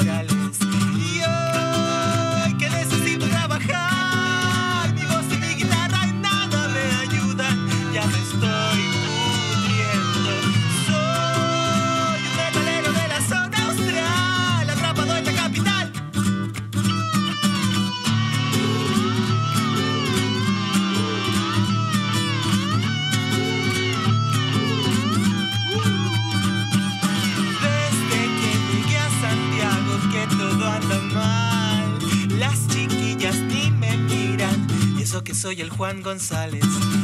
insinuaban Juan González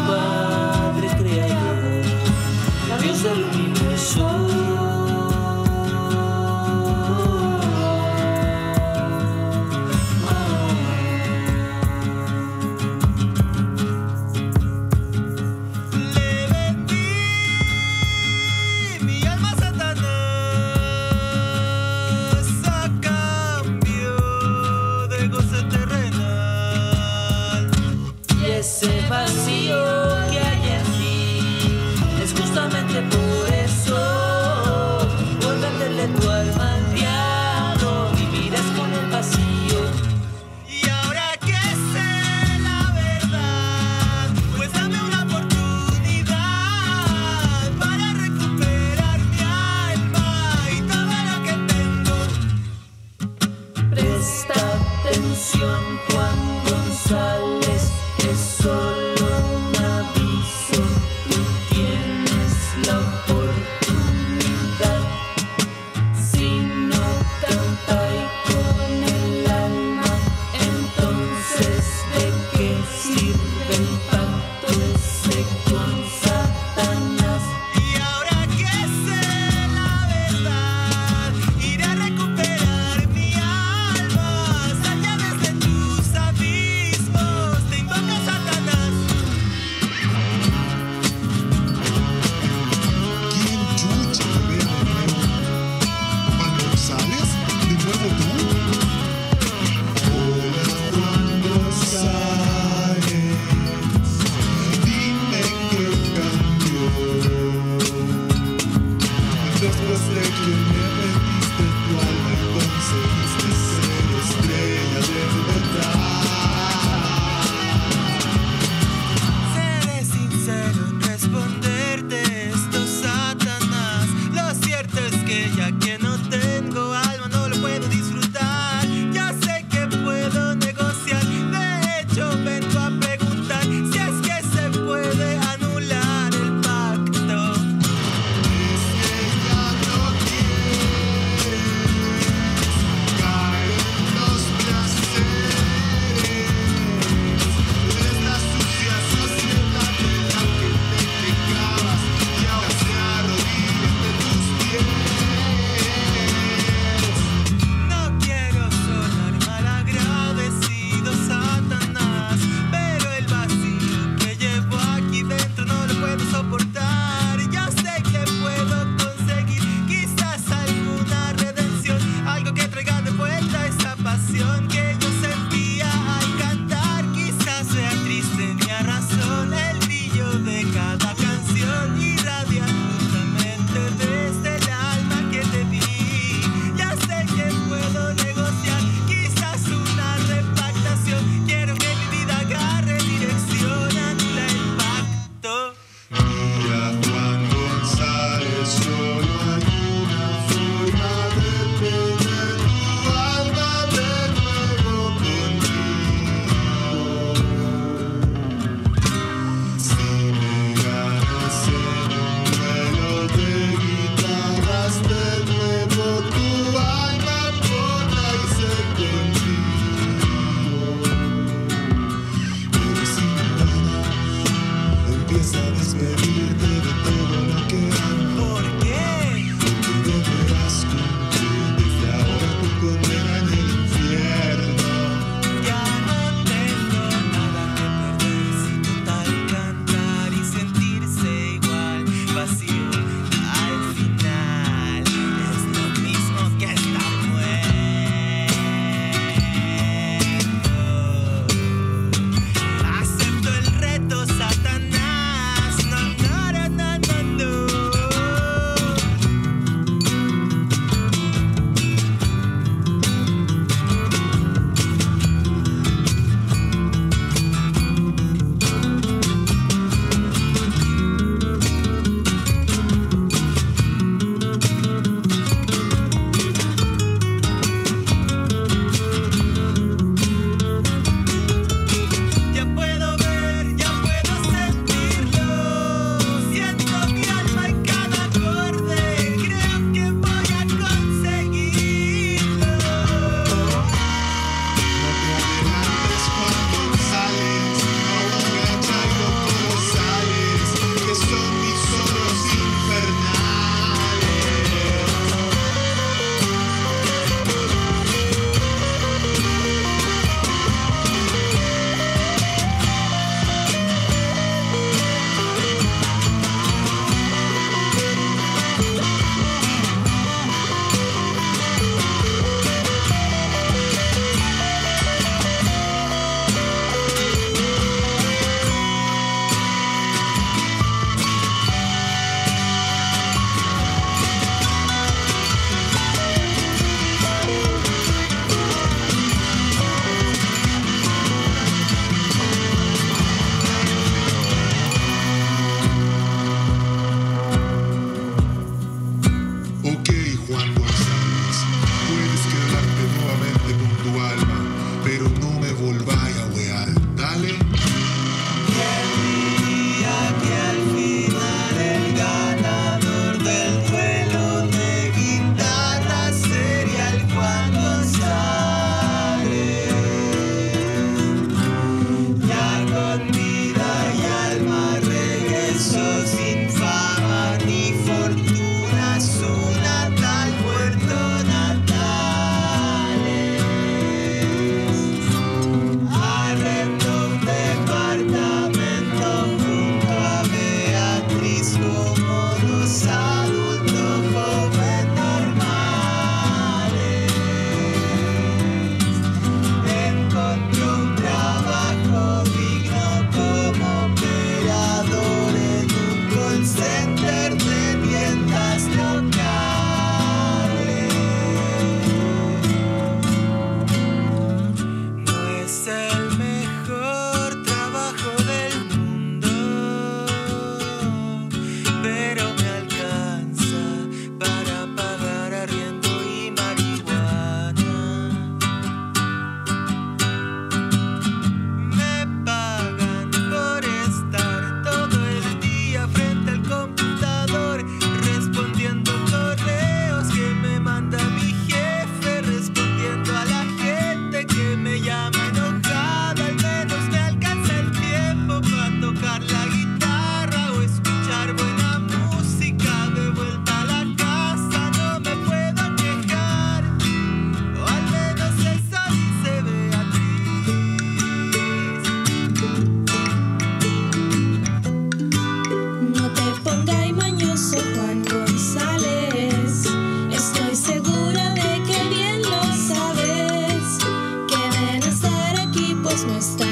Padre Creador Dios del Christmas time.